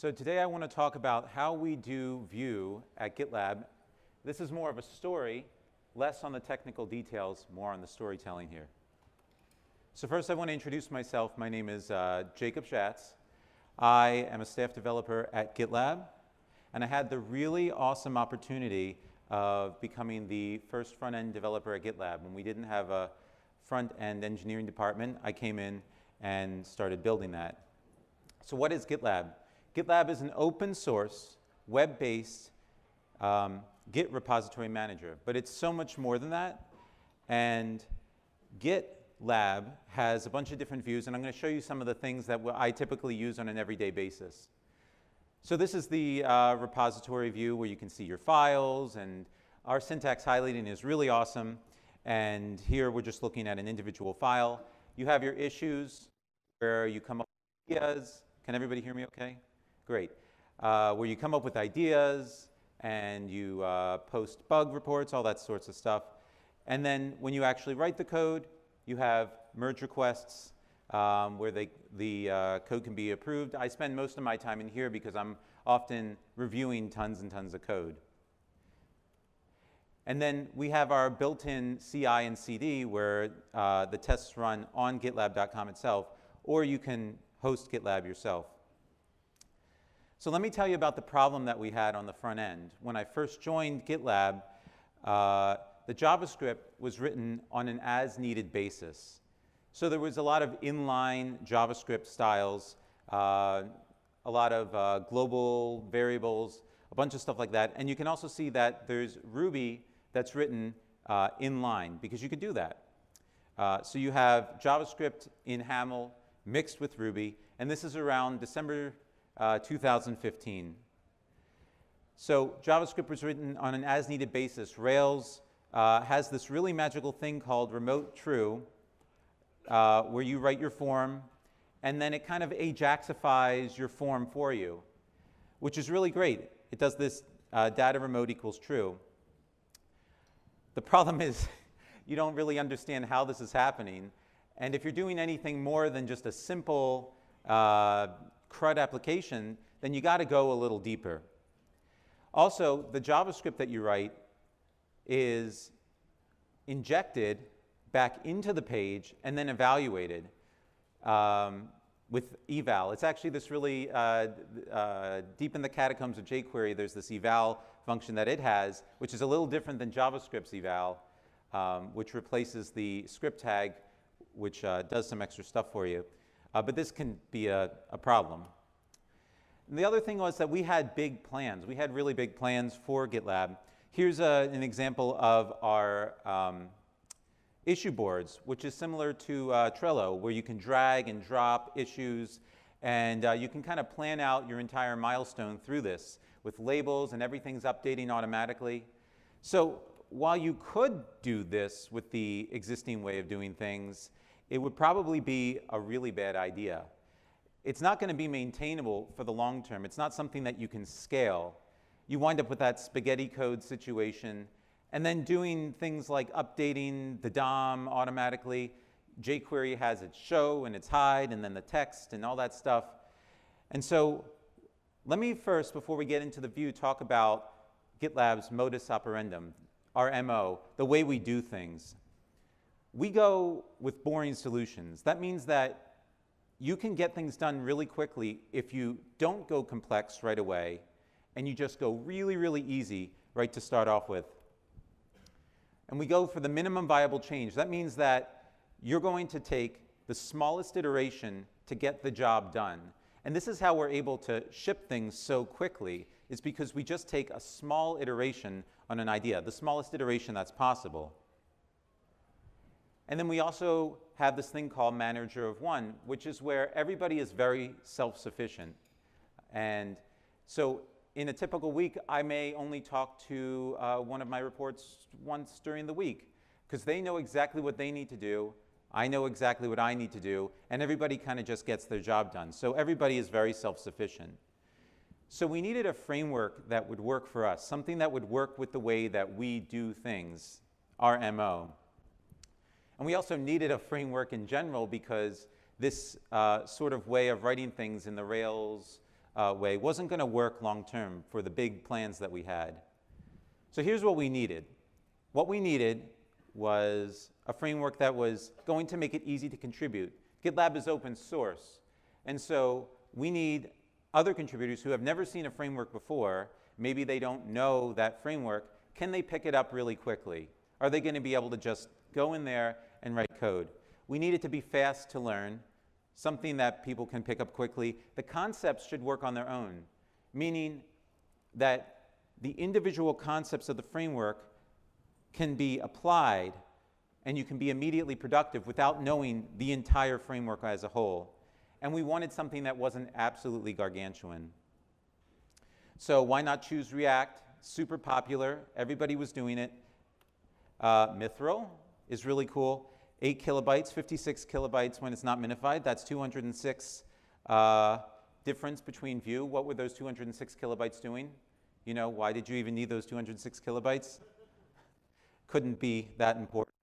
So today I want to talk about how we do Vue at GitLab. This is more of a story, less on the technical details, more on the storytelling here. So first I want to introduce myself. My name is uh, Jacob Schatz. I am a staff developer at GitLab, and I had the really awesome opportunity of becoming the first front-end developer at GitLab. When we didn't have a front-end engineering department, I came in and started building that. So what is GitLab? GitLab is an open source, web-based um, Git repository manager, but it's so much more than that. And GitLab has a bunch of different views, and I'm going to show you some of the things that I typically use on an everyday basis. So this is the uh, repository view where you can see your files, and our syntax highlighting is really awesome. And here we're just looking at an individual file. You have your issues where you come up with ideas. Can everybody hear me okay? Great. Uh, where you come up with ideas and you uh, post bug reports, all that sorts of stuff. And then when you actually write the code, you have merge requests um, where they, the uh, code can be approved. I spend most of my time in here because I'm often reviewing tons and tons of code. And then we have our built-in CI and CD where uh, the tests run on gitlab.com itself, or you can host GitLab yourself. So let me tell you about the problem that we had on the front end. When I first joined GitLab, uh, the JavaScript was written on an as-needed basis. So there was a lot of inline JavaScript styles, uh, a lot of uh, global variables, a bunch of stuff like that. And you can also see that there's Ruby that's written uh, inline, because you could do that. Uh, so you have JavaScript in HAML mixed with Ruby, and this is around December uh, 2015. So JavaScript was written on an as-needed basis. Rails uh, has this really magical thing called remote true, uh, where you write your form, and then it kind of ajaxifies your form for you, which is really great. It does this uh, data remote equals true. The problem is you don't really understand how this is happening. And if you're doing anything more than just a simple uh, CRUD application, then you got to go a little deeper. Also, the JavaScript that you write is injected back into the page and then evaluated um, with eval. It's actually this really uh, uh, deep in the catacombs of jQuery, there's this eval function that it has, which is a little different than JavaScript's eval, um, which replaces the script tag, which uh, does some extra stuff for you. Uh, but this can be a, a problem. And the other thing was that we had big plans. We had really big plans for GitLab. Here's a, an example of our um, issue boards, which is similar to uh, Trello, where you can drag and drop issues, and uh, you can kind of plan out your entire milestone through this with labels and everything's updating automatically. So while you could do this with the existing way of doing things, it would probably be a really bad idea. It's not going to be maintainable for the long term. It's not something that you can scale. You wind up with that spaghetti code situation and then doing things like updating the DOM automatically. jQuery has its show and its hide and then the text and all that stuff. And so let me first, before we get into the Vue, talk about GitLab's modus operandum, our MO, the way we do things. We go with boring solutions. That means that you can get things done really quickly if you don't go complex right away and you just go really, really easy right to start off with. And we go for the minimum viable change. That means that you're going to take the smallest iteration to get the job done. And this is how we're able to ship things so quickly, is because we just take a small iteration on an idea, the smallest iteration that's possible. And then we also have this thing called manager of one, which is where everybody is very self-sufficient. And so in a typical week, I may only talk to uh, one of my reports once during the week because they know exactly what they need to do. I know exactly what I need to do, and everybody kind of just gets their job done. So everybody is very self-sufficient. So we needed a framework that would work for us, something that would work with the way that we do things, our MO. And we also needed a framework in general because this uh, sort of way of writing things in the Rails uh, way wasn't going to work long term for the big plans that we had. So here's what we needed. What we needed was a framework that was going to make it easy to contribute. GitLab is open source. And so we need other contributors who have never seen a framework before, maybe they don't know that framework, can they pick it up really quickly? Are they going to be able to just go in there and write code? We need it to be fast to learn, something that people can pick up quickly. The concepts should work on their own, meaning that the individual concepts of the framework can be applied and you can be immediately productive without knowing the entire framework as a whole. And we wanted something that wasn't absolutely gargantuan. So why not choose React? Super popular. Everybody was doing it. Uh, Mithril is really cool. 8 kilobytes, 56 kilobytes when it's not minified. That's 206 uh, difference between Vue. What were those 206 kilobytes doing? You know, why did you even need those 206 kilobytes? Couldn't be that important.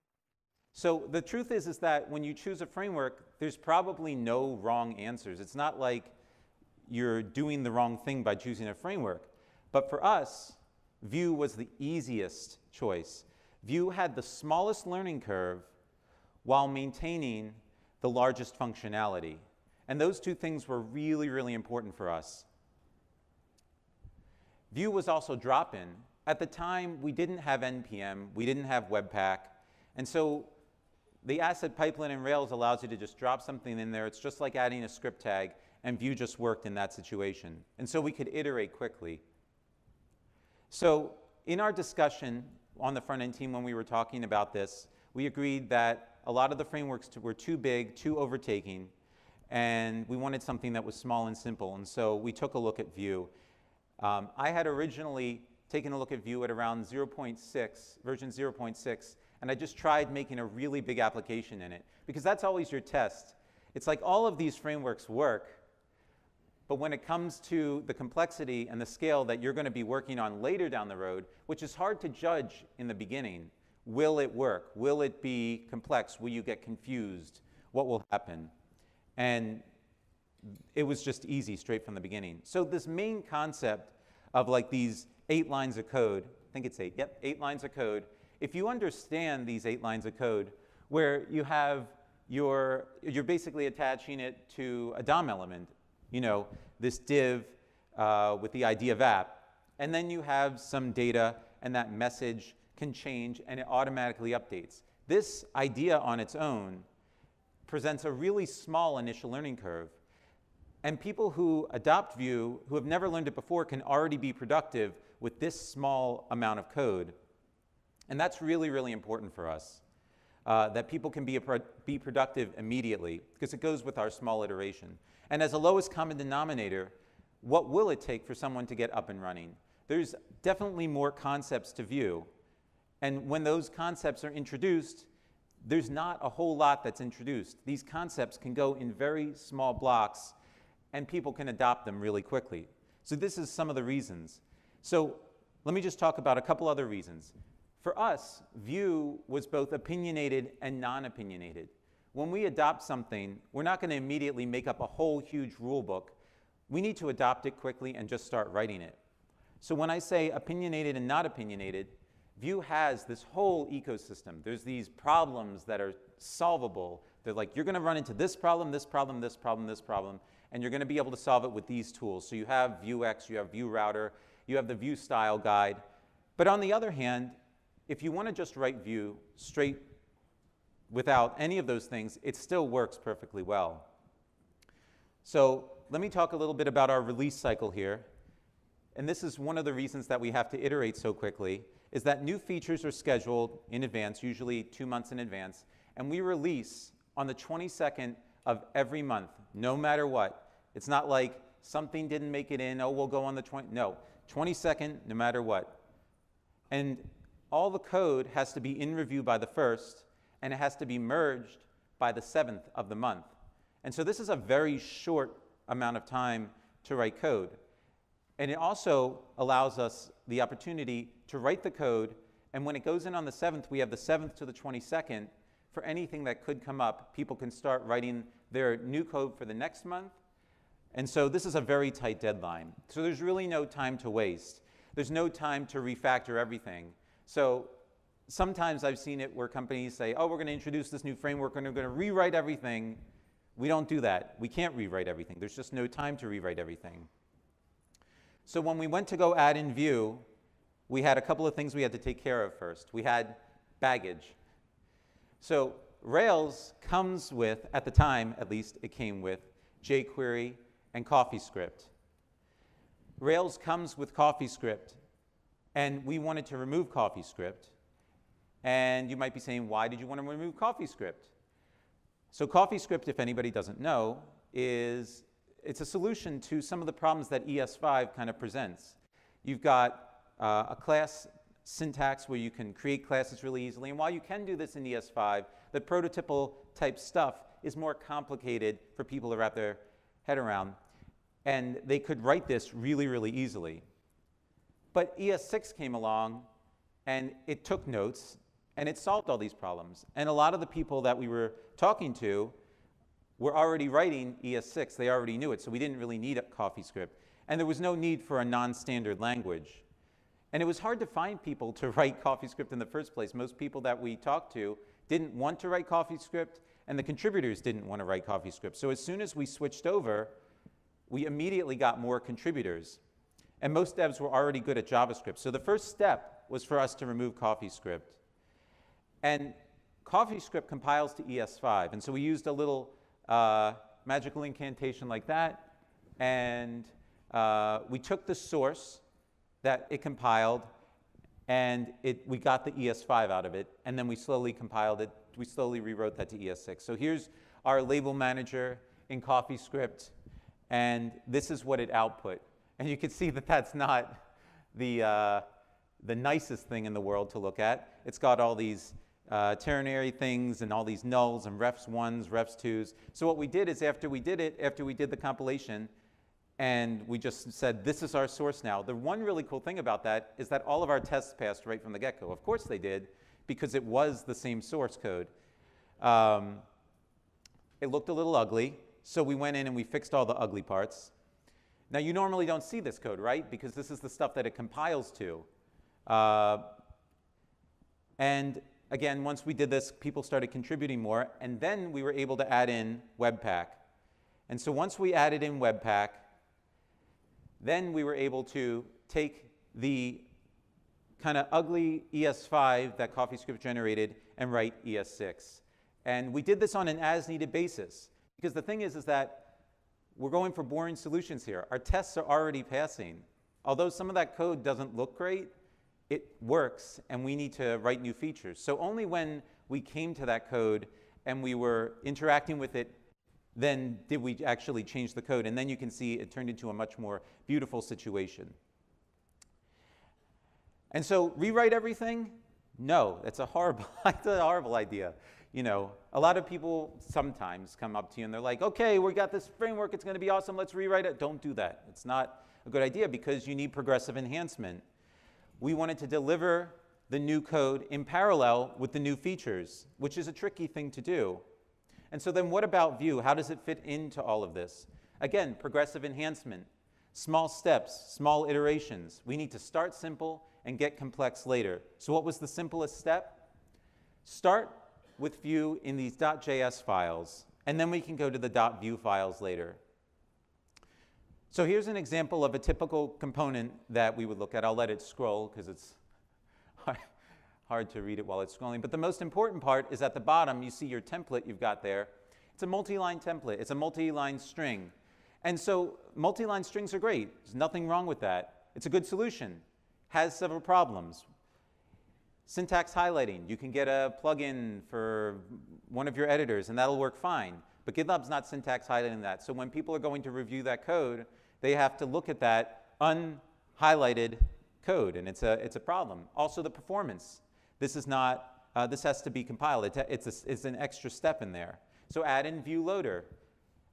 So the truth is, is that when you choose a framework, there's probably no wrong answers. It's not like you're doing the wrong thing by choosing a framework. But for us, Vue was the easiest choice. Vue had the smallest learning curve while maintaining the largest functionality. And those two things were really, really important for us. Vue was also drop-in. At the time, we didn't have NPM, we didn't have Webpack, and so the asset pipeline in Rails allows you to just drop something in there. It's just like adding a script tag, and Vue just worked in that situation. And so we could iterate quickly. So in our discussion on the front end team when we were talking about this, we agreed that a lot of the frameworks were too big, too overtaking, and we wanted something that was small and simple. And so we took a look at Vue. Um, I had originally taken a look at Vue at around 0.6, version 0.6, and I just tried making a really big application in it because that's always your test. It's like all of these frameworks work, but when it comes to the complexity and the scale that you're going to be working on later down the road, which is hard to judge in the beginning, will it work? Will it be complex? Will you get confused? What will happen? And it was just easy straight from the beginning. So this main concept of like these eight lines of code, I think it's eight, yep, eight lines of code, if you understand these eight lines of code, where you have your, you're basically attaching it to a DOM element, you know, this div uh, with the ID of app, and then you have some data, and that message can change, and it automatically updates. This idea on its own presents a really small initial learning curve. And people who adopt Vue, who have never learned it before, can already be productive with this small amount of code. And that's really, really important for us, uh, that people can be, pro be productive immediately, because it goes with our small iteration. And as a lowest common denominator, what will it take for someone to get up and running? There's definitely more concepts to Vue. And when those concepts are introduced, there's not a whole lot that's introduced. These concepts can go in very small blocks, and people can adopt them really quickly. So this is some of the reasons. So let me just talk about a couple other reasons. For us, Vue was both opinionated and non-opinionated. When we adopt something, we're not going to immediately make up a whole huge rule book. We need to adopt it quickly and just start writing it. So when I say opinionated and not opinionated, Vue has this whole ecosystem. There's these problems that are solvable. They're like, you're going to run into this problem, this problem, this problem, this problem, and you're going to be able to solve it with these tools. So you have Vuex, you have Vue Router, you have the Vue style guide. But on the other hand, if you want to just write Vue straight without any of those things, it still works perfectly well. So let me talk a little bit about our release cycle here. And this is one of the reasons that we have to iterate so quickly, is that new features are scheduled in advance, usually two months in advance, and we release on the 22nd of every month, no matter what. It's not like something didn't make it in, oh, we'll go on the 20, no, 22nd, no matter what. And all the code has to be in review by the first, and it has to be merged by the seventh of the month. And so this is a very short amount of time to write code. And it also allows us the opportunity to write the code, and when it goes in on the 7th, we have the 7th to the 22nd. For anything that could come up, people can start writing their new code for the next month, And so this is a very tight deadline. So there's really no time to waste. There's no time to refactor everything. So sometimes I've seen it where companies say, oh, we're going to introduce this new framework and we're going to rewrite everything. We don't do that. We can't rewrite everything. There's just no time to rewrite everything. So when we went to go add in Vue, we had a couple of things we had to take care of first. We had baggage. So Rails comes with, at the time at least, it came with jQuery and CoffeeScript. Rails comes with CoffeeScript, and we wanted to remove CoffeeScript. And you might be saying, why did you want to remove CoffeeScript? So CoffeeScript, if anybody doesn't know, is it's a solution to some of the problems that ES5 kind of presents. You've got uh, a class syntax where you can create classes really easily. And while you can do this in ES5, the prototypal type stuff is more complicated for people to wrap their head around. And they could write this really, really easily. But ES6 came along and it took notes and it solved all these problems. And a lot of the people that we were talking to were already writing ES6. They already knew it, so we didn't really need a CoffeeScript. And there was no need for a non-standard language. And it was hard to find people to write CoffeeScript in the first place. Most people that we talked to didn't want to write CoffeeScript, and the contributors didn't want to write CoffeeScript. So as soon as we switched over, we immediately got more contributors. And most devs were already good at JavaScript. So the first step was for us to remove CoffeeScript. And CoffeeScript compiles to ES5. And so we used a little uh, magical incantation like that. And uh, we took the source that it compiled and it, we got the ES5 out of it. And then we slowly compiled it. We slowly rewrote that to ES6. So here's our label manager in CoffeeScript. And this is what it output. And you can see that that's not the, uh, the nicest thing in the world to look at. It's got all these uh, ternary things and all these nulls and refs ones, refs twos. So what we did is after we did it, after we did the compilation, and we just said, this is our source now. The one really cool thing about that is that all of our tests passed right from the get-go. Of course they did, because it was the same source code. Um, it looked a little ugly, so we went in and we fixed all the ugly parts. Now you normally don't see this code, right? Because this is the stuff that it compiles to. Uh, and again, once we did this, people started contributing more, and then we were able to add in Webpack. And so once we added in Webpack, then we were able to take the kind of ugly ES5 that CoffeeScript generated and write ES6. And we did this on an as-needed basis. Because the thing is, is that we're going for boring solutions here. Our tests are already passing. Although some of that code doesn't look great, it works and we need to write new features. So only when we came to that code and we were interacting with it, then did we actually change the code. And then you can see it turned into a much more beautiful situation. And so rewrite everything? No, that's a horrible, that's a horrible idea. You know, a lot of people sometimes come up to you and they're like, okay, we got this framework, it's gonna be awesome, let's rewrite it. Don't do that. It's not a good idea because you need progressive enhancement we wanted to deliver the new code in parallel with the new features, which is a tricky thing to do. And so then what about Vue? How does it fit into all of this? Again, progressive enhancement, small steps, small iterations. We need to start simple and get complex later. So what was the simplest step? Start with Vue in these .js files, and then we can go to the .vue files later. So here's an example of a typical component that we would look at. I'll let it scroll because it's hard to read it while it's scrolling. But the most important part is at the bottom, you see your template you've got there. It's a multi-line template. It's a multi-line string. And so multi-line strings are great. There's nothing wrong with that. It's a good solution. Has several problems. Syntax highlighting. You can get a plugin for one of your editors, and that'll work fine. But GitLab's not syntax highlighting that. So when people are going to review that code, they have to look at that unhighlighted code, and it's a, it's a problem. Also the performance. This is not, uh, this has to be compiled. It's, a, it's, a, it's an extra step in there. So add in Vue Loader.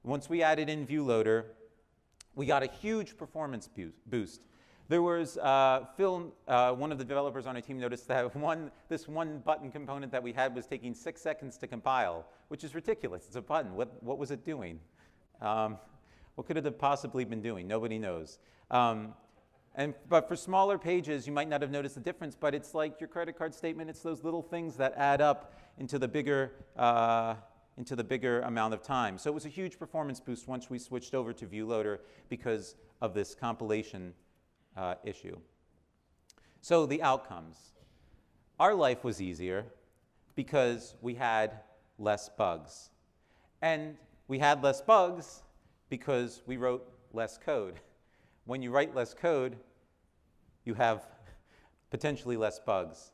Once we added in Vue Loader, we got a huge performance boost. There was, uh, Phil, uh, one of the developers on our team noticed that one, this one button component that we had was taking six seconds to compile, which is ridiculous. It's a button. What, what was it doing? Um, What could it have possibly been doing? Nobody knows. Um, and, but for smaller pages, you might not have noticed the difference, but it's like your credit card statement. It's those little things that add up into the bigger, uh, into the bigger amount of time. So it was a huge performance boost once we switched over to VueLoader because of this compilation uh, issue. So the outcomes. Our life was easier because we had less bugs. And we had less bugs because we wrote less code. When you write less code, you have potentially less bugs.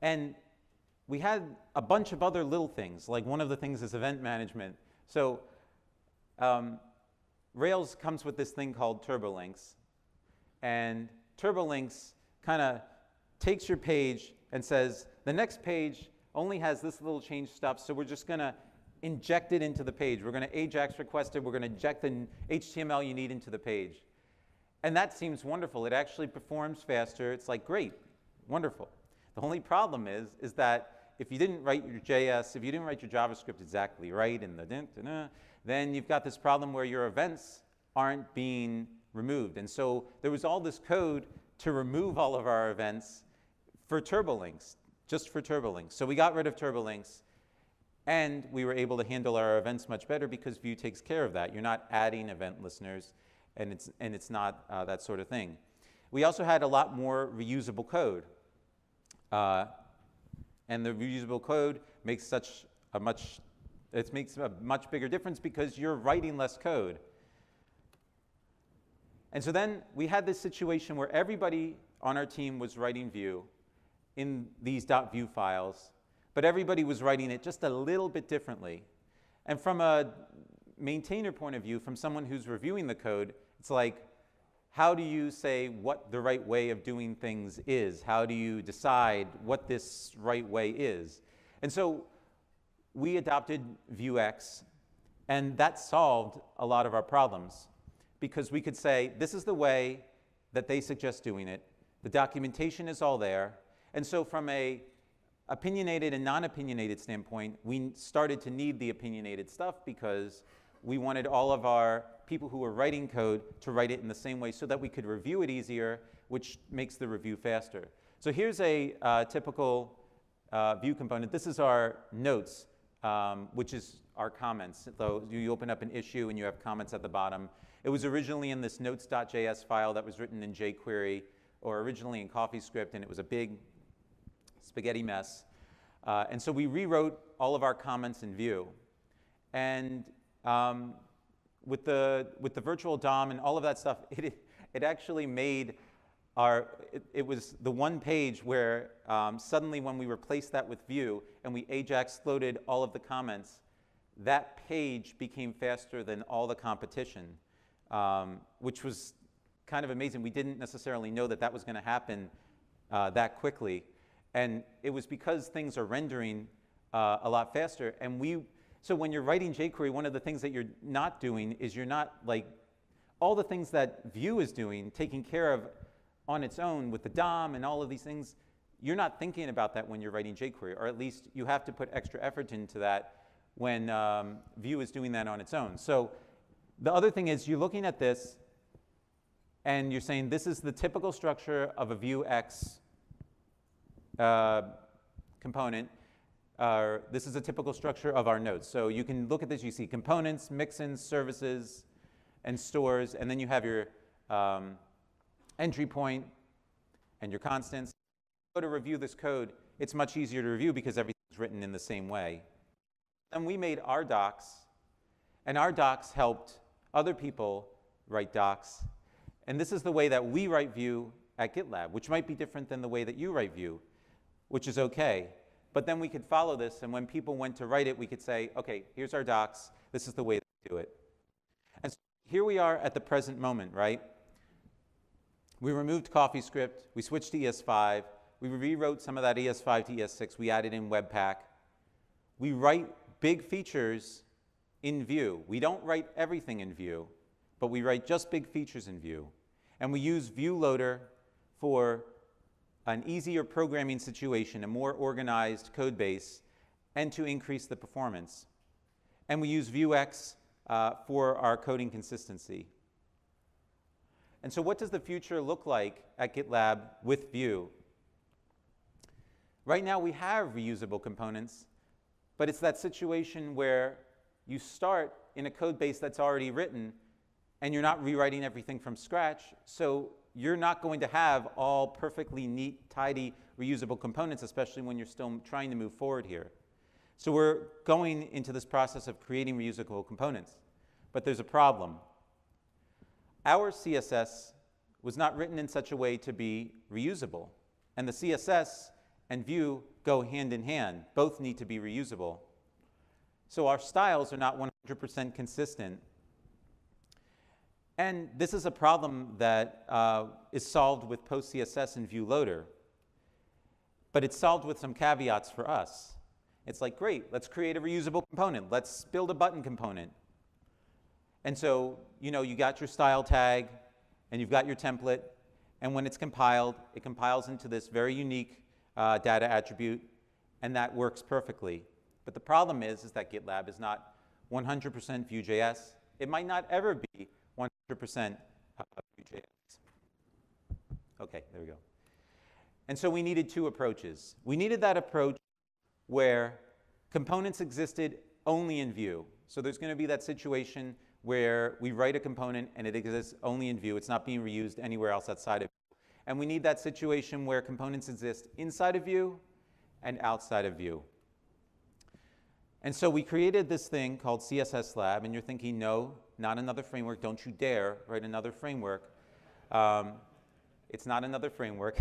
And we had a bunch of other little things, like one of the things is event management. So um, Rails comes with this thing called TurboLinks. And TurboLinks kind of takes your page and says, the next page only has this little change stuff, so we're just going to inject it into the page. We're going to AJAX request it. We're going to inject the HTML you need into the page. And that seems wonderful. It actually performs faster. It's like, great, wonderful. The only problem is, is that if you didn't write your JS, if you didn't write your JavaScript exactly right, and the then you've got this problem where your events aren't being removed. And so there was all this code to remove all of our events for TurboLinks, just for TurboLinks. So we got rid of TurboLinks, and we were able to handle our events much better because Vue takes care of that. You're not adding event listeners, and it's, and it's not uh, that sort of thing. We also had a lot more reusable code. Uh, and the reusable code makes such a much, it makes a much bigger difference because you're writing less code. And so then we had this situation where everybody on our team was writing Vue in these .vue files, but everybody was writing it just a little bit differently. And from a maintainer point of view, from someone who's reviewing the code, it's like, how do you say what the right way of doing things is? How do you decide what this right way is? And so we adopted Vuex, and that solved a lot of our problems because we could say, this is the way that they suggest doing it. The documentation is all there. And so from a opinionated and non-opinionated standpoint, we started to need the opinionated stuff because we wanted all of our people who were writing code to write it in the same way so that we could review it easier, which makes the review faster. So here's a uh, typical uh, Vue component. This is our notes, um, which is our comments. So you open up an issue and you have comments at the bottom. It was originally in this notes.js file that was written in jQuery, or originally in CoffeeScript, and it was a big spaghetti mess. Uh, and so we rewrote all of our comments in Vue. And um, with, the, with the virtual DOM and all of that stuff, it, it actually made our, it, it was the one page where um, suddenly when we replaced that with Vue and we Ajax loaded all of the comments, that page became faster than all the competition, um, which was kind of amazing. We didn't necessarily know that that was going to happen uh, that quickly. And it was because things are rendering uh, a lot faster. And we, so when you're writing jQuery, one of the things that you're not doing is you're not like, all the things that Vue is doing, taking care of on its own with the DOM and all of these things, you're not thinking about that when you're writing jQuery, or at least you have to put extra effort into that when um, Vue is doing that on its own. So the other thing is you're looking at this and you're saying this is the typical structure of a Vuex uh, component. Uh, this is a typical structure of our nodes. So you can look at this, you see components, mixins, services, and stores, and then you have your um, entry point and your constants. Go to review this code, it's much easier to review because everything's written in the same way. And we made our docs, and our docs helped other people write docs. And this is the way that we write Vue at GitLab, which might be different than the way that you write Vue which is okay. But then we could follow this, and when people went to write it, we could say, okay, here's our docs. This is the way to do it. And so here we are at the present moment, right? We removed CoffeeScript. We switched to ES5. We rewrote some of that ES5 to ES6. We added in Webpack. We write big features in Vue. We don't write everything in Vue, but we write just big features in Vue. And we use Vue Loader for an easier programming situation, a more organized code base, and to increase the performance. And we use Vuex uh, for our coding consistency. And so what does the future look like at GitLab with Vue? Right now we have reusable components, but it's that situation where you start in a code base that's already written and you're not rewriting everything from scratch, so you're not going to have all perfectly neat, tidy, reusable components, especially when you're still trying to move forward here. So we're going into this process of creating reusable components. But there's a problem. Our CSS was not written in such a way to be reusable. And the CSS and Vue go hand in hand. Both need to be reusable. So our styles are not 100% consistent. And this is a problem that uh, is solved with PostCSS and Vue Loader. But it's solved with some caveats for us. It's like, great, let's create a reusable component. Let's build a button component. And so, you know, you got your style tag, and you've got your template, and when it's compiled, it compiles into this very unique uh, data attribute, and that works perfectly. But the problem is, is that GitLab is not 100% Vue.js. It might not ever be 100% uh, Vue.js. Okay, there we go. And so we needed two approaches. We needed that approach where components existed only in Vue. So there's going to be that situation where we write a component and it exists only in Vue. It's not being reused anywhere else outside of Vue. And we need that situation where components exist inside of Vue and outside of Vue. And so we created this thing called CSS Lab, and you're thinking, no, not another framework. Don't you dare write another framework. Um, it's not another framework.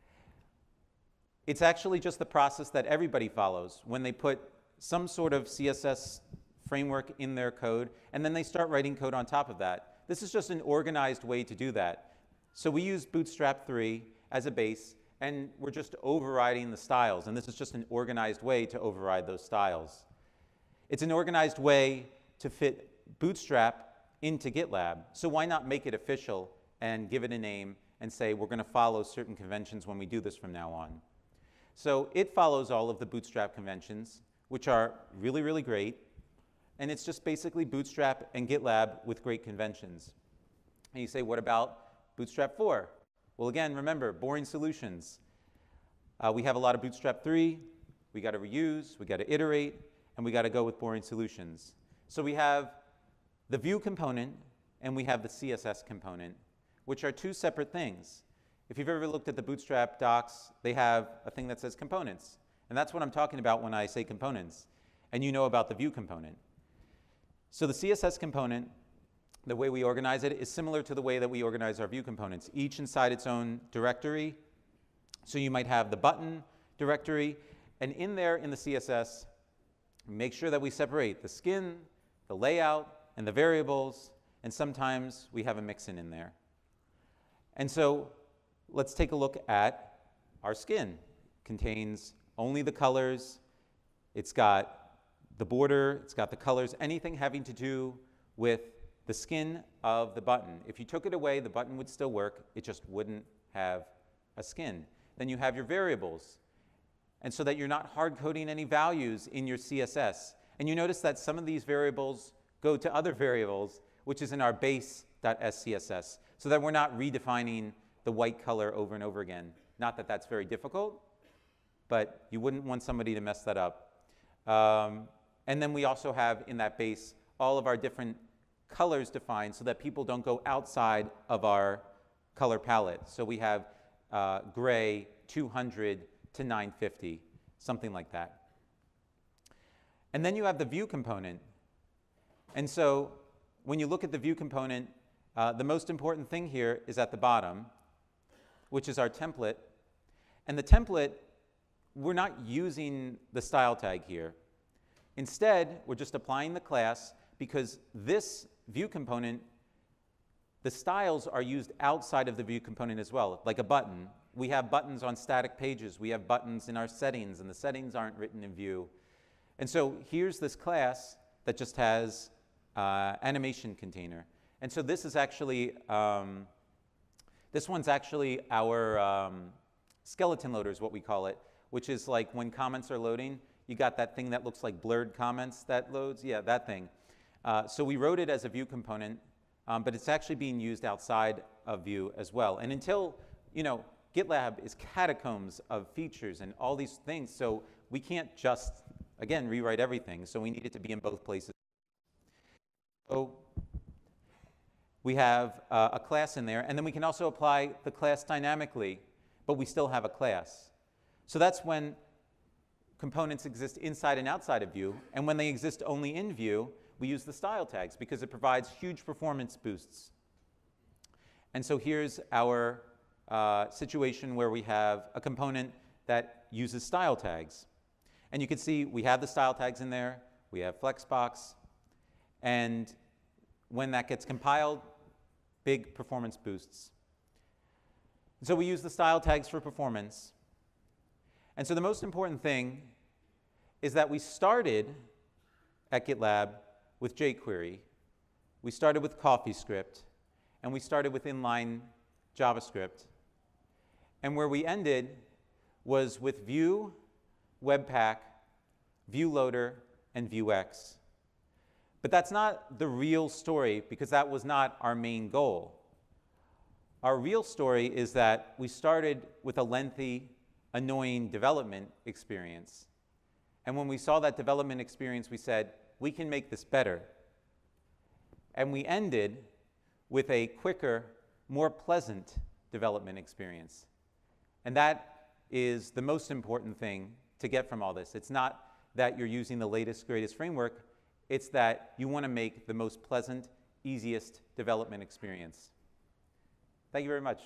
it's actually just the process that everybody follows when they put some sort of CSS framework in their code, and then they start writing code on top of that. This is just an organized way to do that. So we use Bootstrap 3 as a base, and we're just overriding the styles, and this is just an organized way to override those styles. It's an organized way to fit Bootstrap into GitLab, so why not make it official and give it a name and say we're going to follow certain conventions when we do this from now on. So it follows all of the Bootstrap conventions, which are really, really great and it's just basically Bootstrap and GitLab with great conventions. And you say, what about Bootstrap 4? Well, again, remember, boring solutions. Uh, we have a lot of Bootstrap 3. We got to reuse. We got to iterate. And we got to go with boring solutions. So we have the Vue component and we have the CSS component, which are two separate things. If you've ever looked at the Bootstrap docs, they have a thing that says components. And that's what I'm talking about when I say components. And you know about the Vue component. So the CSS component, the way we organize it, is similar to the way that we organize our Vue components, each inside its own directory. So you might have the button directory, and in there in the CSS, make sure that we separate the skin, the layout, and the variables, and sometimes we have a mixin in there. And so let's take a look at our skin. It contains only the colors. It's got the border, it's got the colors, anything having to do with the skin of the button. If you took it away, the button would still work, it just wouldn't have a skin. Then you have your variables. And so that you're not hard coding any values in your CSS. And you notice that some of these variables go to other variables, which is in our base.scss, so that we're not redefining the white color over and over again. Not that that's very difficult, but you wouldn't want somebody to mess that up. Um, and then we also have in that base all of our different colors defined so that people don't go outside of our color palette. So we have uh, gray 200 to 950, something like that. And then you have the Vue component. And so when you look at the Vue component, uh, the most important thing here is at the bottom, which is our template. And the template, we're not using the style tag here. Instead, we're just applying the class because this Vue component, the styles are used outside of the Vue component as well, like a button. We have buttons on static pages. We have buttons in our settings, and the settings aren't written in Vue. And so here's this class that just has uh, animation container. And so this is actually, um, this one's actually our um, skeleton loader is what we call it, which is like when comments are loading, you got that thing that looks like blurred comments that loads? Yeah, that thing. Uh, so we wrote it as a Vue component, um, but it's actually being used outside of Vue as well. And until, you know, GitLab is catacombs of features and all these things, so we can't just, again, rewrite everything. So we need it to be in both places. So we have uh, a class in there, and then we can also apply the class dynamically, but we still have a class. So that's when components exist inside and outside of Vue, and when they exist only in Vue, we use the style tags because it provides huge performance boosts. And so here's our uh, situation where we have a component that uses style tags. And you can see we have the style tags in there, we have Flexbox, and when that gets compiled, big performance boosts. So we use the style tags for performance. And so the most important thing is that we started at GitLab with jQuery, we started with CoffeeScript, and we started with inline JavaScript. And where we ended was with Vue, Webpack, Vue Loader, and Vuex. But that's not the real story because that was not our main goal. Our real story is that we started with a lengthy, annoying development experience. And when we saw that development experience, we said, we can make this better. And we ended with a quicker, more pleasant development experience. And that is the most important thing to get from all this. It's not that you're using the latest, greatest framework, it's that you want to make the most pleasant, easiest development experience. Thank you very much.